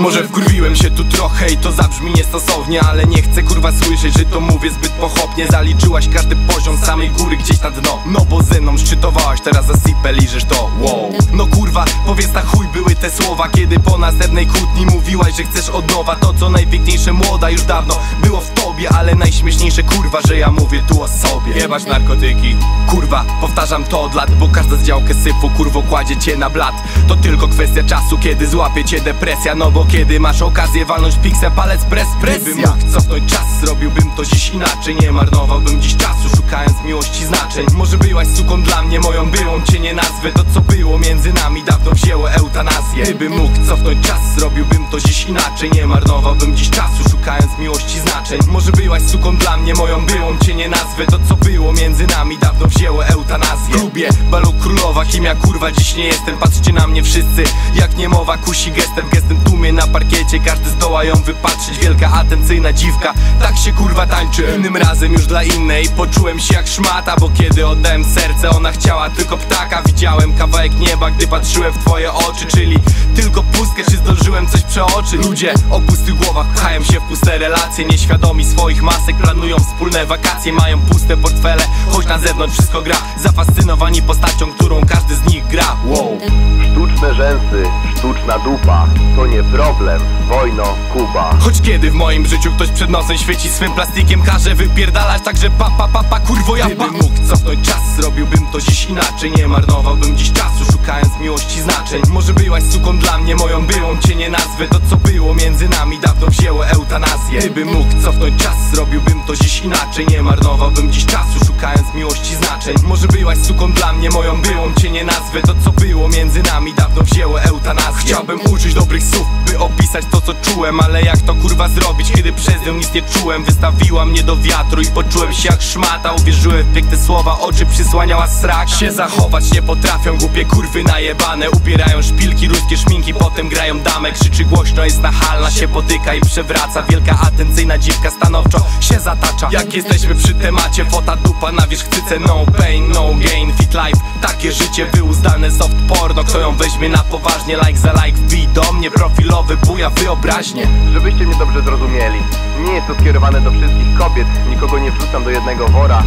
Może wkurwiłem się tu trochę i to zabrzmi niestosownie Ale nie chcę kurwa słyszeć, że to mówię zbyt pochopnie. Zaliczyłaś każdy poziom samej góry gdzieś na dno. No bo ze mną szczytowałaś, teraz zasypę liżesz to Wow. No kurwa, powiedz na chuj były te słowa Kiedy po następnej kłótni mówiłaś, że chcesz od nowa. To co najpiękniejsze młoda już dawno było w tobie Ale najśmieszniejsze kurwa, że ja mówię tu o sobie. Jebać narkotyki Kurwa, powtarzam to od lat Bo każda z działkę syfu kurwo kładzie cię na blat. To tylko kwestia czasu, kiedy złapie cię depresja No bo kiedy masz okazję walnąć piksę palec press Gdybym mógł cofnąć czas, zrobiłbym to dziś inaczej. Nie marnowałbym dziś czasu, szukając miłości znaczeń. Może byłaś suką dla mnie, moją byłą cię nie nazwę. To co było między nami dawno wzięło eutanazję. Gdybym mógł cofnąć czas, zrobiłbym to dziś inaczej. Nie marnowałbym dziś czasu, szukając miłości znaczeń. Może byłaś suką dla mnie, moją byłą cię nie nazwę. To co było między nami dawno wzięło eutanazję Lubię balu królowa, ja kurwa dziś nie jestem. Patrzcie na mnie wszyscy, jak niemowa kusi gestem. Gestem tłumie na parkiecie, każdy zdoła ją wypatrzeć. Wielka atencyjna dziwka, tak się kurwa tańczy. Innym razem już dla innej poczułem się jak szmata Bo kiedy oddałem serce, ona chciała tylko ptaka. Widziałem kawałek nieba, gdy patrzyłem w twoje oczy Czyli tylko pustkę, czy zdążyłem coś przeoczyć? Ludzie o pustych głowach pchają się w puste relacje. Nieświadomi swoich masek, planują wspólne wakacje Mają puste portfele, na zewnątrz wszystko gra. Zafascynowani postacią, którą każdy z nich gra. Wow. Sztuczne rzęsy, sztuczna dupa. To nie problem, wojno, Kuba. Choć kiedy w moim życiu ktoś przed nosem świeci swym plastikiem Każe wypierdalać także pa pa pa pa kurwo ja Gdybym mógł cofnąć czas, zrobiłbym to dziś inaczej. Nie marnowałbym dziś czasu, szukając miłości znaczeń. Może byłaś suką dla mnie, moją byłą cię nie nazwę To co było między nami wzięło eutanazję. Gdybym mógł cofnąć czas, zrobiłbym to dziś inaczej. Nie marnowałbym dziś czasu, szukając miłości znaczeń. Może byłaś suką dla mnie, moją byłą cię nie nazwę. To co było między nami dawno wzięło eutanazję Chciałbym użyć dobrych słów, by opisać to co czułem Ale jak to kurwa zrobić, kiedy przez nią nic nie czułem? Wystawiła mnie do wiatru i poczułem się jak szmata. Uwierzyłem w piękne słowa, oczy przysłaniała strach Się zachować nie potrafią, głupie kurwy najebane. Ubierają szpilki, ruskie szminki, potem grają damę. Krzyczy głośno, jest nachalna, się potyka i przewraca. Wielka atencyjna dziwka stanowczo się zatacza. Jak jesteśmy przy temacie, fota dupa na wierzchcyce No pain, no gain, fit life. Takie życie wyuzdane soft porno. Kto ją weźmie na poważnie, like za like Wbij do mnie, profilowy buja wyobraźnie. Żebyście mnie dobrze zrozumieli Nie jest to skierowane do wszystkich kobiet. Nikogo nie wrzucam do jednego wora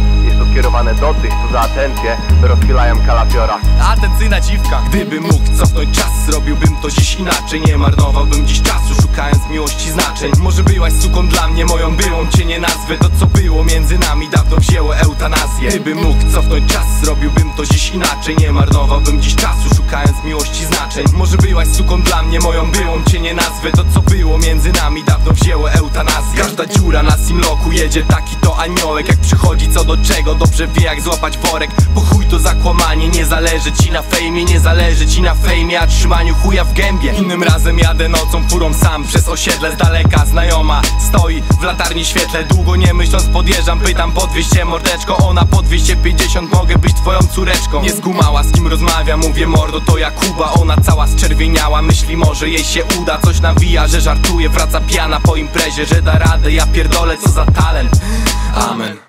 skierowane do tych, co za atencję Rozchylają kalafiora. Atencyjna dziwka. Gdybym mógł cofnąć czas, zrobiłbym to dziś inaczej Nie marnowałbym dziś czasu, szukając miłości znaczeń. Może byłaś suką dla mnie, moją byłą cię nie nazwę. To co było między nami dawno wzięło eutanazję. Gdybym mógł cofnąć czas, zrobiłbym to dziś inaczej Nie marnowałbym dziś czasu, szukając miłości znaczeń. Może byłaś suką dla mnie, moją byłą cię nie nazwę. To co było między nami dawno wzięło eutanazję. Każda dziura na simloku jedzie taki aniołek. Jak przychodzi co do czego, dobrze wie jak złapać worek. Po chuj to zależy ci na fejmie Nie zależy ci na fejmie, a trzymaniu chuja w gębie. Innym razem jadę nocą furą sam przez osiedle z daleka Znajoma stoi w latarni świetle. Długo nie myśląc podjeżdżam, pytam po 200 mordeczko. Ona po 250, mogę być twoją córeczką. Nie zgumała z kim rozmawia, mówię mordo to Jakuba. Ona cała zczerwieniała, myśli może jej się uda. Coś nawija, że żartuje, wraca piana po imprezie Że da radę, ja pierdolę co za talent. Amen